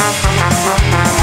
Ha ha ha ha ha.